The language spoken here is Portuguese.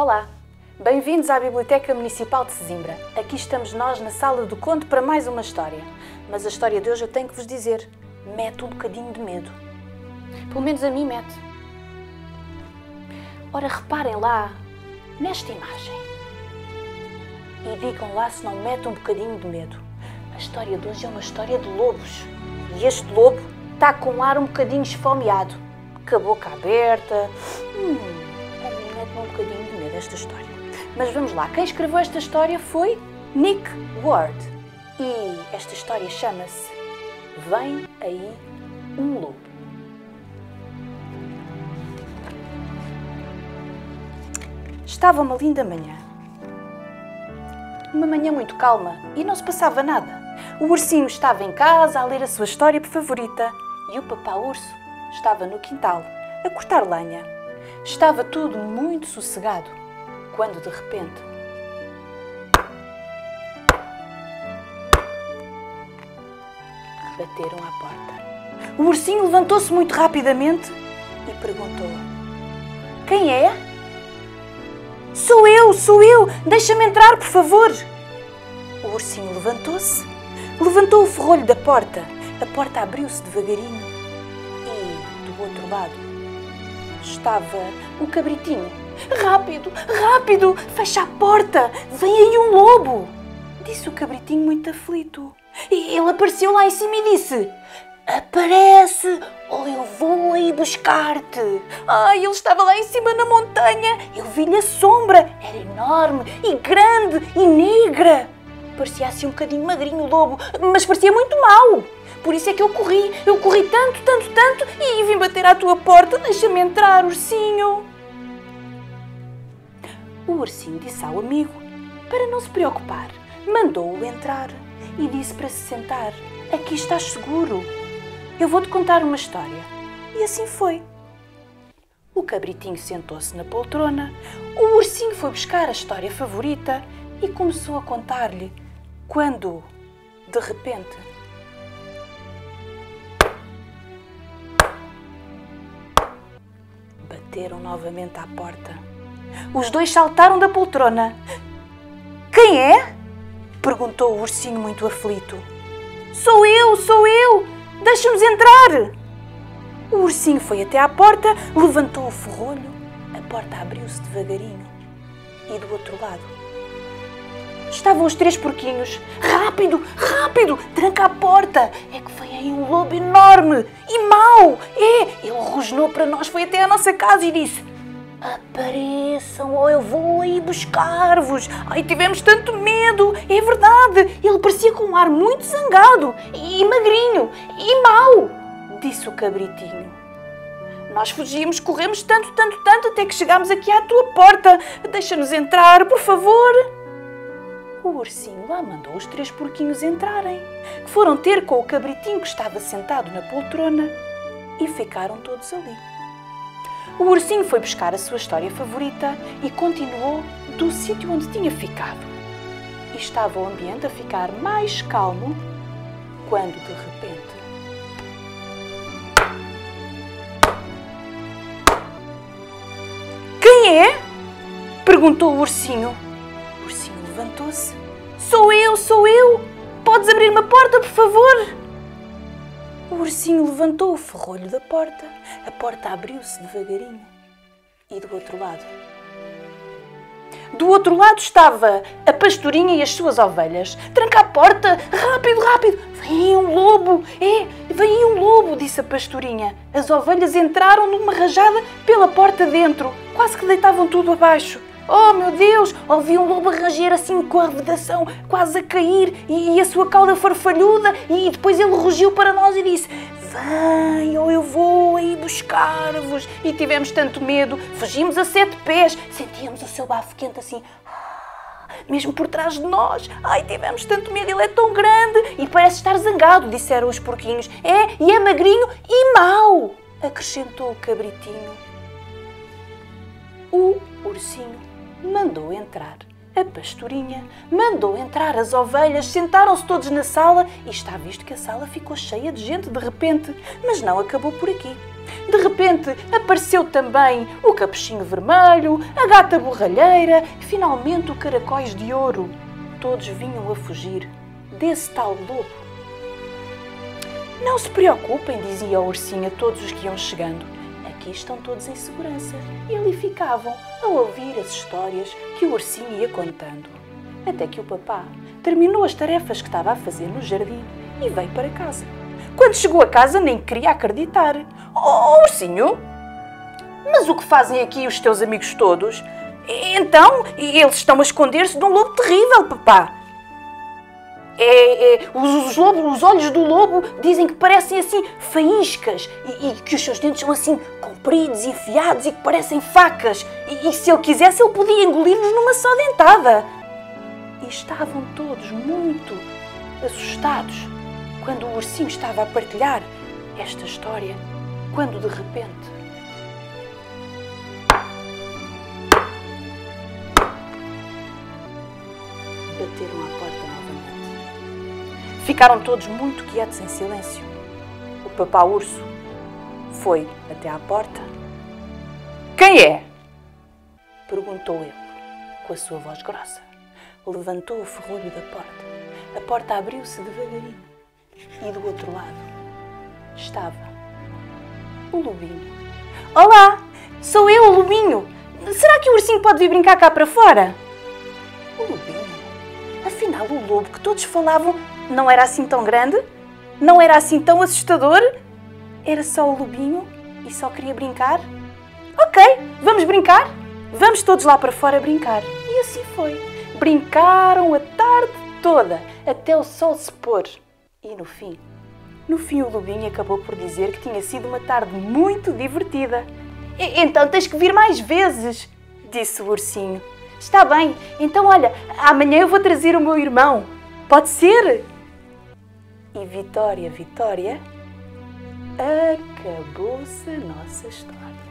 Olá, bem-vindos à Biblioteca Municipal de Sesimbra. Aqui estamos nós na sala do conto para mais uma história. Mas a história de hoje eu tenho que vos dizer, mete um bocadinho de medo. Pelo menos a mim mete. Ora, reparem lá nesta imagem e digam lá se não mete um bocadinho de medo. A história de hoje é uma história de lobos e este lobo está com um ar um bocadinho esfomeado, com a boca aberta. Hum, a mim mete-me um bocadinho de esta história. Mas vamos lá, quem escreveu esta história foi Nick Ward. E esta história chama-se Vem aí um lobo. Estava uma linda manhã. Uma manhã muito calma e não se passava nada. O ursinho estava em casa a ler a sua história favorita e o papá urso estava no quintal a cortar lenha. Estava tudo muito sossegado quando de repente bateram à porta. O ursinho levantou-se muito rapidamente e perguntou: Quem é? Sou eu, sou eu! Deixa-me entrar, por favor! O ursinho levantou-se, levantou o ferrolho da porta. A porta abriu-se devagarinho e, do outro lado, estava o cabritinho. Rápido, rápido! Fecha a porta! Vem aí um lobo! Disse o cabritinho muito aflito. E ele apareceu lá em cima e disse: Aparece ou eu vou aí buscar-te. Ai, ele estava lá em cima na montanha. Eu vi-lhe a sombra. Era enorme e grande e negra. Parecia assim um bocadinho magrinho o lobo, mas parecia muito mau. Por isso é que eu corri. Eu corri tanto, tanto, tanto e vim bater à tua porta. Deixa-me entrar, ursinho. O ursinho disse ao amigo para não se preocupar. Mandou-o entrar e disse para se sentar. Aqui estás seguro. Eu vou-te contar uma história. E assim foi. O cabritinho sentou-se na poltrona, o ursinho foi buscar a história favorita e começou a contar-lhe quando, de repente, bateram novamente à porta. Os dois saltaram da poltrona. Quem é? perguntou o ursinho muito aflito. Sou eu, sou eu! Deixa-nos entrar! O ursinho foi até à porta, levantou o ferrolho, a porta abriu-se devagarinho e do outro lado estavam os três porquinhos. Rápido, rápido, tranca a porta! É que vem aí um lobo enorme e mau! É, ele rosnou para nós, foi até à nossa casa e disse: Apareçam ou eu vou aí buscar-vos. Ai, tivemos tanto medo. É verdade. Ele parecia com um ar muito zangado e magrinho e mau, disse o cabritinho. Nós fugimos, corremos tanto, tanto, tanto até que chegámos aqui à tua porta. Deixa-nos entrar, por favor. O ursinho lá mandou os três porquinhos entrarem, que foram ter com o cabritinho que estava sentado na poltrona e ficaram todos ali. O ursinho foi buscar a sua história favorita e continuou do sítio onde tinha ficado. E estava o ambiente a ficar mais calmo quando de repente. Quem é? perguntou o ursinho. O ursinho levantou-se. Sou eu, sou eu! Podes abrir-me a porta, por favor? O ursinho levantou o ferrolho da porta, a porta abriu-se devagarinho. E do outro lado? Do outro lado estava a pastorinha e as suas ovelhas. Tranca a porta! Rápido, rápido! Vem um lobo! É, vem um lobo! disse a pastorinha. As ovelhas entraram numa rajada pela porta dentro. Quase que deitavam tudo abaixo. Oh, meu Deus! Ouvi um lobo ranger assim com a vedação quase a cair e a sua cauda farfalhuda e depois ele rugiu para nós e disse Vem ou eu vou aí buscar-vos. E tivemos tanto medo, fugimos a sete pés, sentíamos o seu bafo quente assim mesmo por trás de nós. Ai, tivemos tanto medo, ele é tão grande e parece estar zangado, disseram os porquinhos. É, e é magrinho e mau, acrescentou o cabritinho. O ursinho mandou entrar. A pastorinha mandou entrar as ovelhas, sentaram-se todos na sala e está visto que a sala ficou cheia de gente de repente. Mas não acabou por aqui. De repente apareceu também o capuchinho vermelho, a gata borralheira e finalmente o caracóis de ouro. Todos vinham a fugir desse tal lobo. Não se preocupem, dizia o ursinho a todos os que iam chegando. Aqui estão todos em segurança. E ali ficavam a ouvir as histórias que o ursinho ia contando. Até que o papá terminou as tarefas que estava a fazer no jardim e veio para casa. Quando chegou a casa, nem queria acreditar. Oh, ursinho! Mas o que fazem aqui os teus amigos todos? Então, eles estão a esconder-se de um lobo terrível, papá. É, é, os, os, os olhos do lobo dizem que parecem assim faíscas e, e, que os seus dentes são assim compridos, enfiados e que parecem facas. E, e se ele quisesse, ele podia engolir-nos numa só dentada. E estavam todos muito assustados quando o ursinho estava a partilhar esta história, quando de repente. Bateram à porta. Ficaram todos muito quietos em silêncio. O papá urso foi até à porta. Quem é? perguntou ele, com a sua voz grossa. Levantou o ferrolho da porta. A porta abriu-se devagarinho e do outro lado estava o lobinho. Olá, sou eu, o lobinho. Será que o ursinho pode vir brincar cá para fora? O lobinho? Afinal, o lobo que todos falavam não era assim tão grande? Não era assim tão assustador? Era só o lobinho e só queria brincar? Ok, vamos brincar? Vamos todos lá para fora brincar. E assim foi. Brincaram a tarde toda, até o sol se pôr. E no fim, no fim o Lobinho acabou por dizer que tinha sido uma tarde muito divertida. Então tens que vir mais vezes, disse o ursinho. Está bem, então olha, amanhã eu vou trazer o meu irmão. Pode ser? E Vitória, Vitória, acabou-se a nossa história.